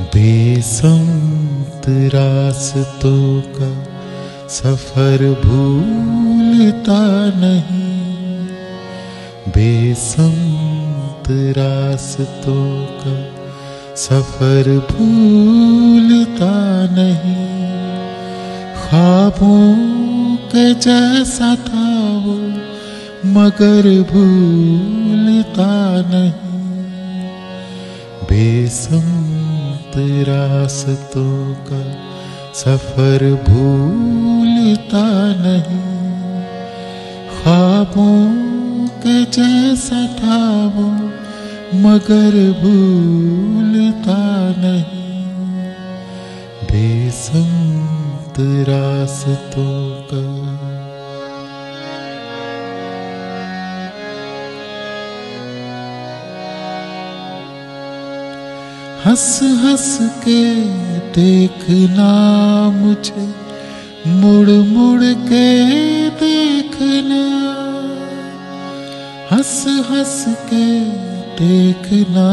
बेसंत रास्तों का सफ़र भूलता नहीं। बेसंत रास्तों का सफ़र भूलता नहीं। ख्वाबों के जैसा था वो, मगर भूलता नहीं। बेसंत रास्तों का सफ़र भूलता नहीं। ख्वाबों के जैसा था वो मगर भूलता नहीं। बेसंत रास्तों का हंस हंस के देखना मुझे, मुड़ मुड़ के देखना। हंस हंस के देखना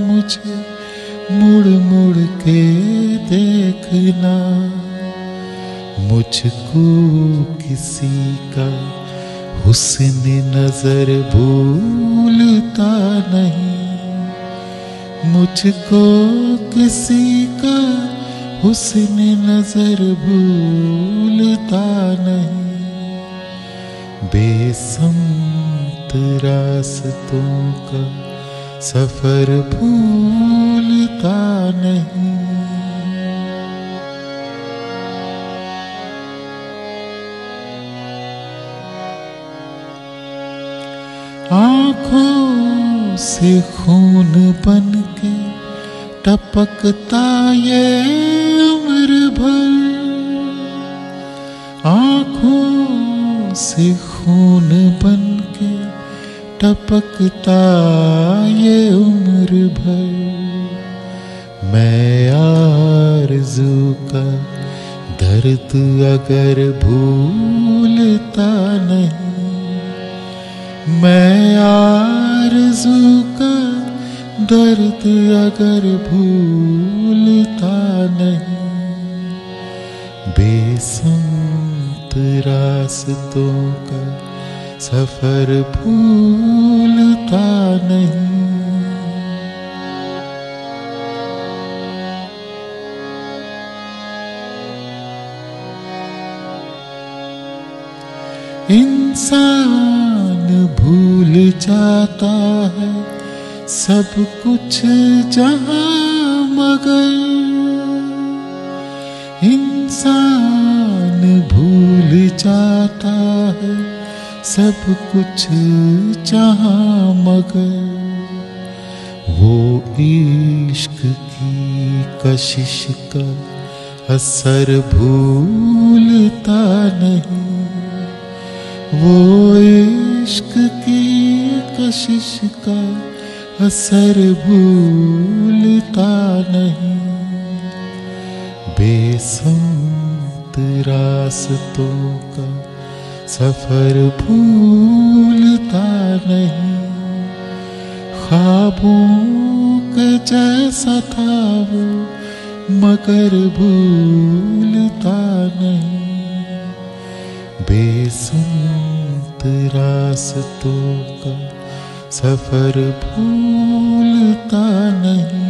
मुझे, मुड़ मुड़ के देखना। मुझको किसी का हुस्न नज़र भूलता नहीं। मुझको किसी का हुस्न नज़र भूलता नहीं। बेसंत रास्तों का सफ़र भूलता नहीं। आँखों से खून बन के टपकता ये उम्र भर। आँखों से खून बन के टपकता ये उम्र भर। मैं आरज़ू का दर्द अगर भूलता नहीं मैं आरज़ू का दर्द अगर भूलता नहीं बेसंत रास्तों का सफ़र भूलता नहीं। इंसान भूल जाता है सब कुछ जहाँ मगर। इंसान भूल जाता है सब कुछ जहाँ मगर। वो इश्क की कशिश का असर भूलता नहीं। वो कशिश का असर भूलता नहीं। बेसंत रास्तों का सफ़र भूलता नहीं। ख्वाबों जैसा था वो, मगर भूलता नहीं। बेसंत रास्तों का सफ़र भूलता नहीं।